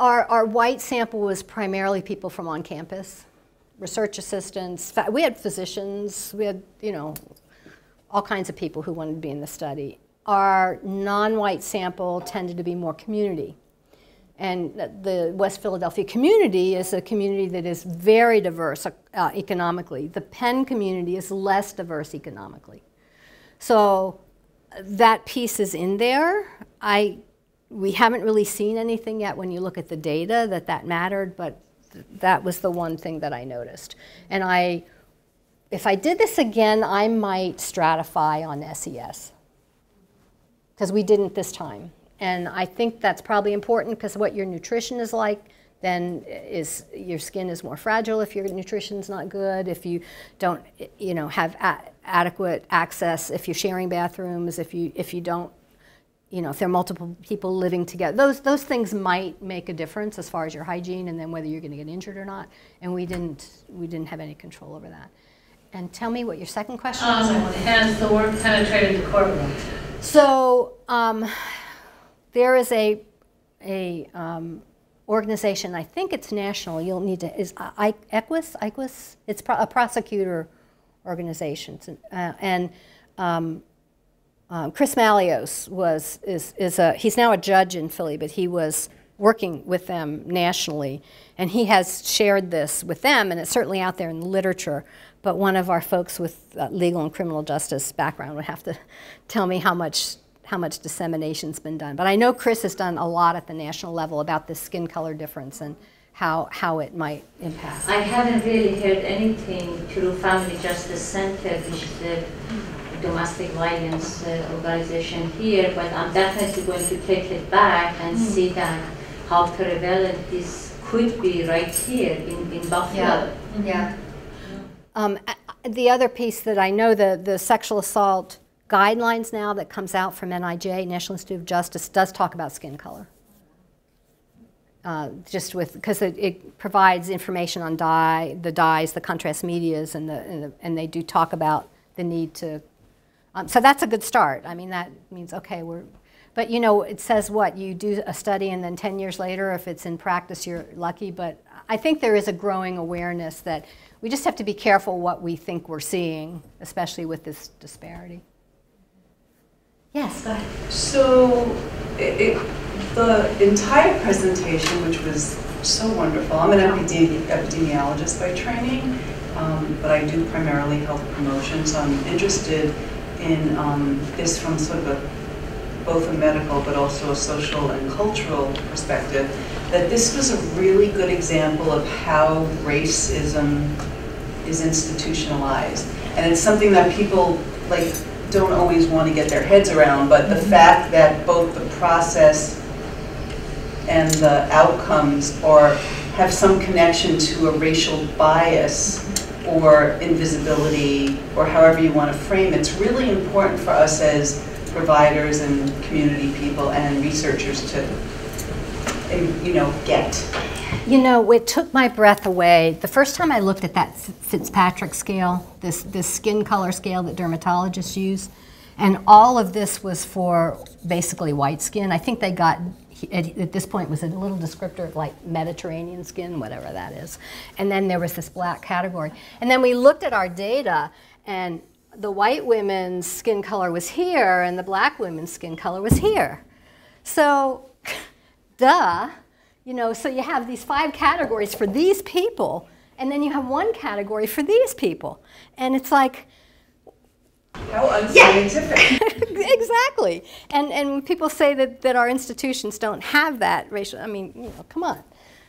our, our white sample was primarily people from on campus, research assistants. We had physicians, we had, you know, all kinds of people who wanted to be in the study. Our non-white sample tended to be more community. And the West Philadelphia community is a community that is very diverse uh, economically. The Penn community is less diverse economically. So uh, that piece is in there. I, we haven't really seen anything yet when you look at the data that that mattered, but th- that was the one thing that I noticed. And I, if I did this again, I might stratify on SES because we didn't this time. And I think that's probably important because what your nutrition is like then is your skin is more fragile if your nutrition's not good, if you don't you know have adequate access, if you're sharing bathrooms, if you if you don't you know if there are multiple people living together. Those those things might make a difference as far as your hygiene and then whether you're going to get injured or not. And we didn't we didn't have any control over that. And tell me what your second question Um, was. Has the work penetrated the courtroom? so um, there is a a um, organization. I think it's national. You'll need to is I, AEquitas AEquitas. It's pro, a prosecutor organization, an- uh, and um, um, Chris Mallios was is is a he's now a judge in Philly, but he was working with them nationally, and he has shared this with them, and it's certainly out there in the literature. But one of our folks with uh, legal and criminal justice background would have to tell me how much how much dissemination's been done. But I know Chris has done a lot at the national level about the skin color difference and how how it might impact. I haven't really heard anything through Family Justice Center, which is the domestic violence uh, organization here, but I'm definitely going to take it back and see that how prevalent this could be right here in, in Buffalo. Yeah. Um, the other piece that I know, the, the sexual assault guidelines now that comes out from NIJ, National Institute of Justice, does talk about skin color. Uh, just with, because it, it provides information on dye, the dyes, the contrast medias, and, the, and, the, and they do talk about the need to Um, so that's a good start. I mean, that means, okay, we're, but you know, it says what? You do a study and then 10 years later, if it's in practice, you're lucky. But I think there is a growing awareness that we just have to be careful what we think we're seeing, especially with this disparity. Yes, go ahead. So, it, it, the entire presentation, which was so wonderful, I'm an epidemi- epidemiologist by training, um, but I do primarily health promotion, so I'm interested in um, this from sort of a both a medical but also a social and cultural perspective, that this was a really good example of how racism is institutionalized. And it's something that people like don't always want to get their heads around, but the fact that both the process and the outcomes are have some connection to a racial bias or invisibility or however you want to frame it, it's really important for us as providers and community people and researchers to, eh, you know, get. You know, it took my breath away. The first time I looked at that Fitzpatrick scale, this, this skin color scale that dermatologists use, and all of this was for basically white skin. I think they got, at, at this point, was a little descriptor of like Mediterranean skin, whatever that is. And then there was this black category. And then we looked at our data, and the white women's skin color was here and the black women's skin color was here. So, duh, you know, so you have these five categories for these people, and then you have one category for these people. And it's like, how unscientific. Yeah. exactly. And, and when people say that, that our institutions don't have that racial, I mean, you know, come on.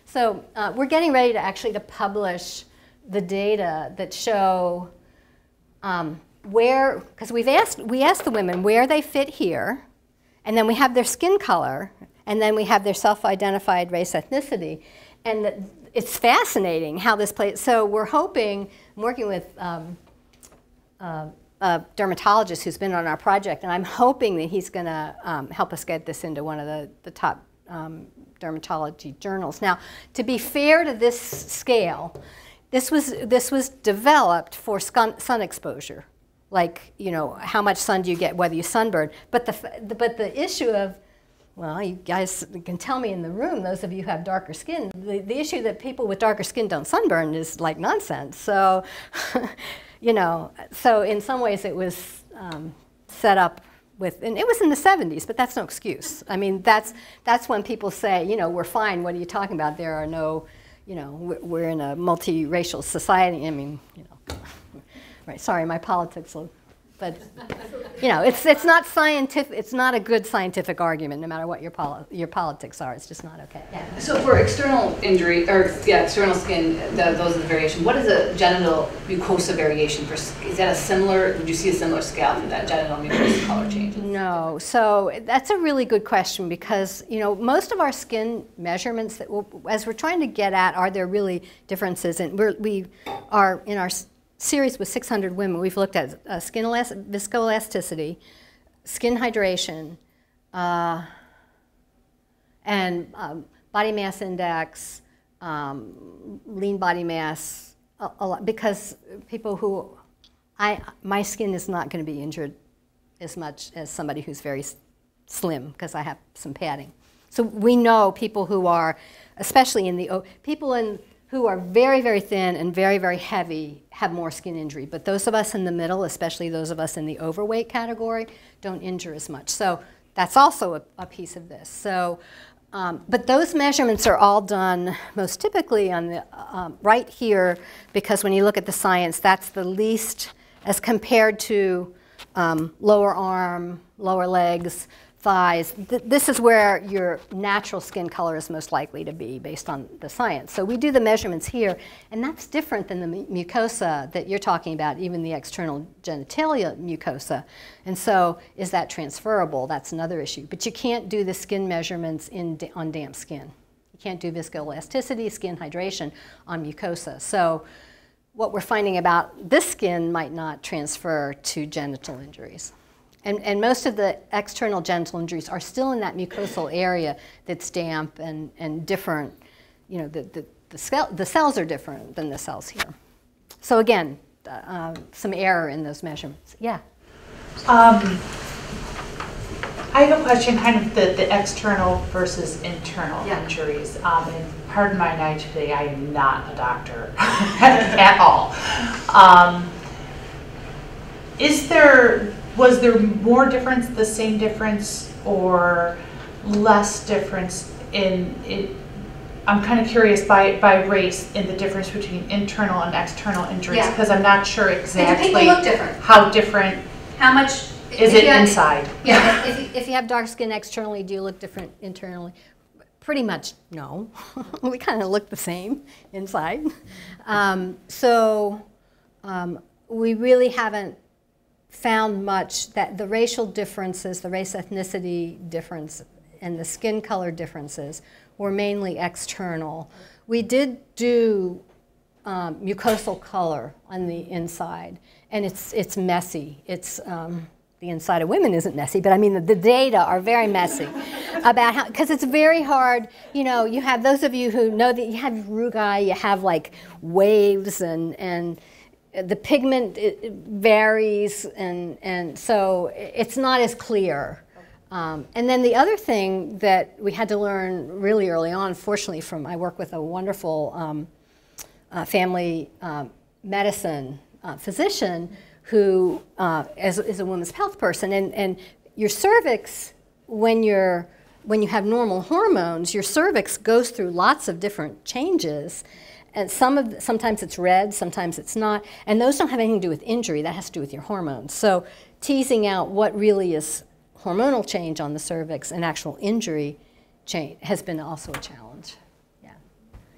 So uh, we're getting ready to actually to publish the data that show um, where, because we've asked, we asked the women where they fit here, and then we have their skin color, and then we have their self-identified race ethnicity, and the, it's fascinating how this plays. So we're hoping, I'm working with um, uh, a dermatologist who's been on our project, and I'm hoping that he's going to um, help us get this into one of the, the top um, dermatology journals. Now, to be fair to this scale, this was, this was developed for sun exposure. Like you know how much sun do you get whether you sunburn. But the but the issue of well you guys can tell me in the room those of you who have darker skin the, the issue that people with darker skin don't sunburn is like nonsense. So you know so in some ways it was um, set up with and it was in the 70s but that's no excuse. I mean that's that's when people say you know we're fine what are you talking about? There are no you know we're in a multiracial society. I mean you know Right, sorry, my politics will, but you know, it's, it's not scientific, it's not a good scientific argument no matter what your, poli your politics are, it's just not okay. Yeah. So for external injury, or yeah, external skin, the, those are the variation. What is a genital mucosa variation for, is that a similar, would you see a similar scale for that genital mucosa color changes? No, so that's a really good question because, you know, most of our skin measurements, that we'll, as we're trying to get at, are there really differences? And we're, we are in our series with 600 women, we've looked at uh, skin viscoelasticity, skin hydration, uh, and um, body mass index, um, lean body mass, a, a lot, because people who, I, my skin is not going to be injured as much as somebody who's very slim because I have some padding. So we know people who are, especially in the, people in who are very, very thin and very, very heavy have more skin injury. But those of us in the middle, especially those of us in the overweight category, don't injure as much. So that's also a, a piece of this. So, um, but those measurements are all done most typically on the um, right here because when you look at the science, that's the least as compared to um, lower arm, lower legs, thighs, th this is where your natural skin color is most likely to be based on the science. So we do the measurements here, and that's different than the mucosa that you're talking about, even the external genitalia mucosa. And so is that transferable? That's another issue. But you can't do the skin measurements in, on damp skin. You can't do viscoelasticity, skin hydration on mucosa. So what we're finding about this skin might not transfer to genital injuries. And, and most of the external genital injuries are still in that mucosal area that's damp and, and different. You know, the, the, the, the cells are different than the cells here. So again, uh, some error in those measurements. Yeah? Um, I have a question, kind of the, the external versus internal Yeah. injuries. Um, and pardon my naivete, I am not a doctor at all. Um, is there, was there more difference, the same difference, or less difference in, it? I'm kind of curious by, by race in the difference between internal and external injuries, Yeah. because I'm not sure People exactly look different. how different How much? is if it you had- inside? Yeah, if, you- if you have dark skin externally, do you look different internally? Pretty much, no. we kind of look the same inside. Um, so um, we really haven't found much that the racial differences, the race ethnicity difference, and the skin color differences were mainly external. We did do um, mucosal color on the inside, and it's it's messy. It's um, the inside of women isn't messy, but I mean the, the data are very messy about how because it's very hard. You know, you have those of you who know that you have rugae, you have like waves, and and the pigment varies, and and so it's not as clear. Um, and then the other thing that we had to learn really early on, fortunately, from I work with a wonderful um, uh, family um, medicine uh, physician who uh, is, is a women's health person, and, and your cervix, when you're when you have normal hormones, your cervix goes through lots of different changes, and some of sometimes it's red, sometimes it's not, and those don't have anything to do with injury. That has to do with your hormones. So teasing out what really is hormonal change on the cervix and actual injury change has been also a challenge. Yeah.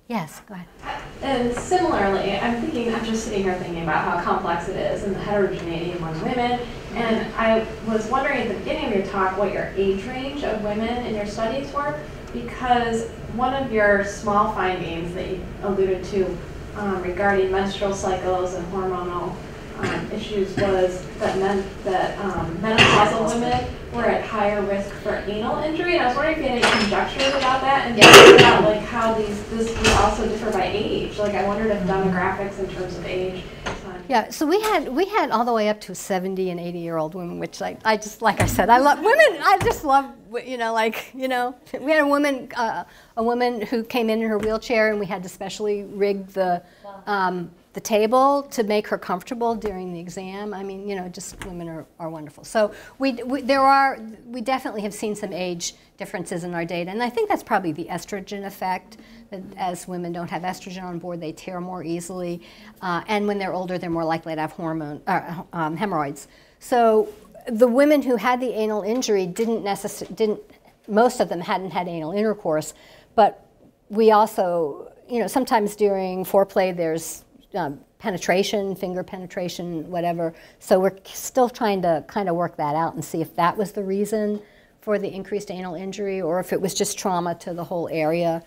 Yes. Go ahead. And similarly, I'm thinking, I'm just sitting here thinking about how complex it is and the heterogeneity among women. And I was wondering at the beginning of your talk what your age range of women in your studies were, because one of your small findings that you alluded to um, regarding menstrual cycles and hormonal um, issues was that meant that um, menopausal women were at higher risk for anal injury. And I was wondering if you had any conjectures about that and Yeah. about like how these this would also differ by age. Like I wondered if demographics in terms of age. um, Yeah, so we had we had all the way up to 70 and 80 year old women, which I, I just like I said I love women. I just love you know like you know we had a woman uh, a woman who came in in her wheelchair and we had to specially rig the um, the table to make her comfortable during the exam. I mean you know just women are, are wonderful. So we, we there are we definitely have seen some age differences in our data, and I think that's probably the estrogen effect. That as women don't have estrogen on board, they tear more easily, uh, and when they're older, they're more likely to have hormone uh, um, hemorrhoids. So the women who had the anal injury didn't necessarily didn't most of them hadn't had anal intercourse, but we also you know sometimes during foreplay there's um, penetration, finger penetration, whatever. So we're still trying to kind of work that out and see if that was the reason for the increased anal injury or if it was just trauma to the whole area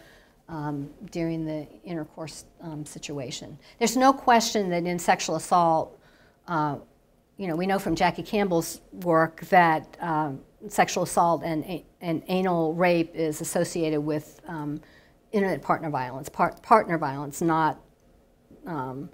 um, during the intercourse um, situation. There's no question that in sexual assault, uh, you know, we know from Jackie Campbell's work that um, sexual assault and, and anal rape is associated with um, intimate partner violence, par- partner violence, not um,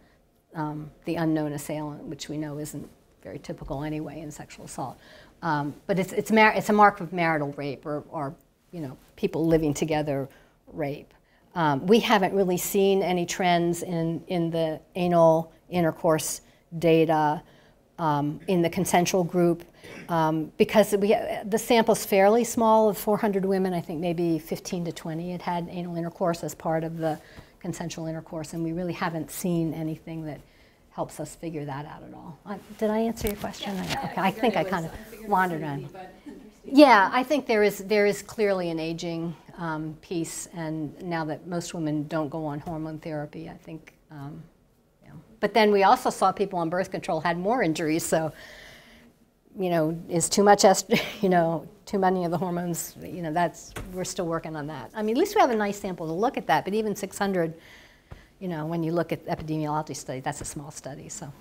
um, the unknown assailant, which we know isn't very typical anyway in sexual assault. Um, but it's, it's, it's a mark of marital rape or, or you know, people living together rape. Um, we haven't really seen any trends in, in the anal intercourse data um, in the consensual group um, because we, the sample's fairly small of 400 women. I think maybe 15 to 20 had had anal intercourse as part of the consensual intercourse, and we really haven't seen anything that helps us figure that out at all. Uh, did I answer your question? I- okay, I think I kind of wandered on. Yeah, I think there is there is clearly an aging um, piece, and now that most women don't go on hormone therapy, I think. Um, yeah. But then we also saw people on birth control had more injuries. So, you know, is too much est- you know too many of the hormones? You know, that's we're still working on that. I mean, at least we have a nice sample to look at that. But even 600, you know, when you look at epidemiology study, that's a small study. So.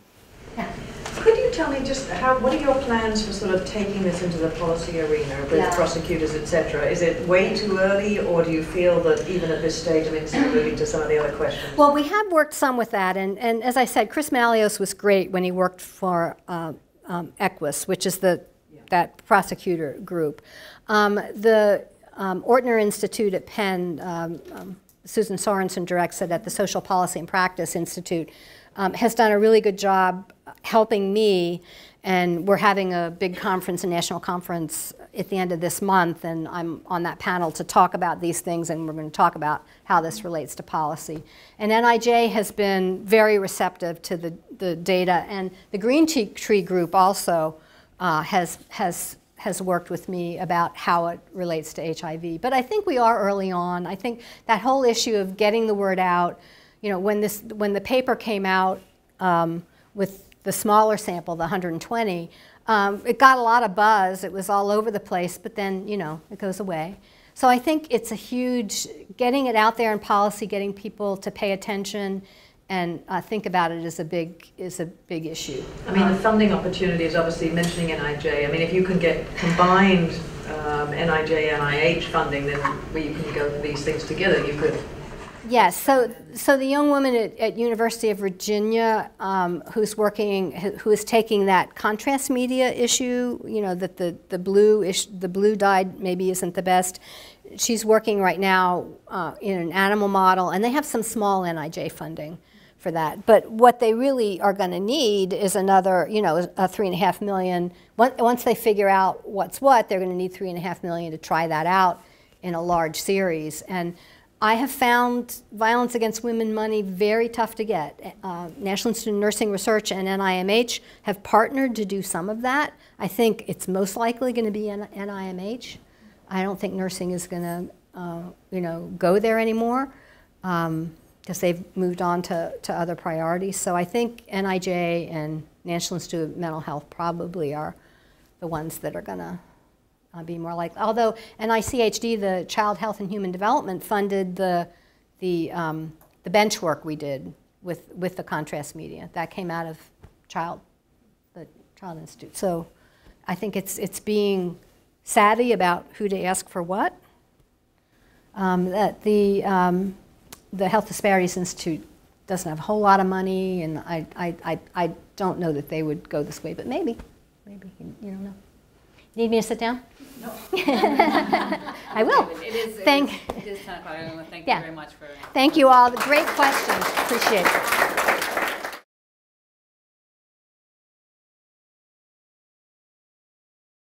Yeah. Could you tell me just how, what are your plans for sort of taking this into the policy arena with Yeah. prosecutors, et cetera? Is it way too early, or do you feel that even at this stage, I mean, sort of moving to some of the other questions? Well, we have worked some with that, and, and as I said, Chris Mallios was great when he worked for uh, um, AEquitas, which is the, that prosecutor group. Um, The um, Ortner Institute at Penn, um, um, Susan Sorenson directs it at the Social Policy and Practice Institute, has done a really good job helping me, and we're having a big conference, a national conference at the end of this month, and I'm on that panel to talk about these things, and we're going to talk about how this relates to policy. And NIJ has been very receptive to the, the data, and the Greentree Group also uh, has, has, has worked with me about how it relates to HIV. But I think we are early on. I think that whole issue of getting the word out, you know, when, this, when the paper came out um, with the smaller sample, the 120, um, it got a lot of buzz. It was all over the place, but then, you know, it goes away. So I think it's a huge, getting it out there in policy, getting people to pay attention and uh, think about it is a big, is a big issue. I mean, the funding opportunity is obviously mentioning NIJ. I mean, if you can get combined um, NIJ, NIH funding, then where you can go for these things together, you could Yes, so, so the young woman at, at University of Virginia um, who's working, who is taking that contrast media issue, you know, that the, the, blue ish, the blue dyed maybe isn't the best. She's working right now uh, in an animal model, and they have some small NIJ funding for that. But what they really are going to need is another, you know, a three and a half million. Once they figure out what's what, they're going to need three and a half million to try that out in a large series. And I have found violence against women money very tough to get. Uh, National Institute of Nursing Research and NIMH have partnered to do some of that. I think it's most likely going to be NIMH. I don't think nursing is going to, uh, you know, go there anymore because um, they've moved on to, to other priorities. So I think NIJ and National Institute of Mental Health probably are the ones that are going to uh, be more likely. Although NICHD, the Child Health and Human Development, funded the, the, um, the bench work we did with, with the contrast media. That came out of Child, the Child Institute. So I think it's, it's being savvy about who to ask for what. Um, that the, um, the Health Disparities Institute doesn't have a whole lot of money, and I, I, I, I don't know that they would go this way, but maybe, maybe, you don't know. Need me to sit down? No. I will. It is, Thank, it is 10 o'clock. Thank Yeah. you very much for. thank you all. The great questions. Appreciate it.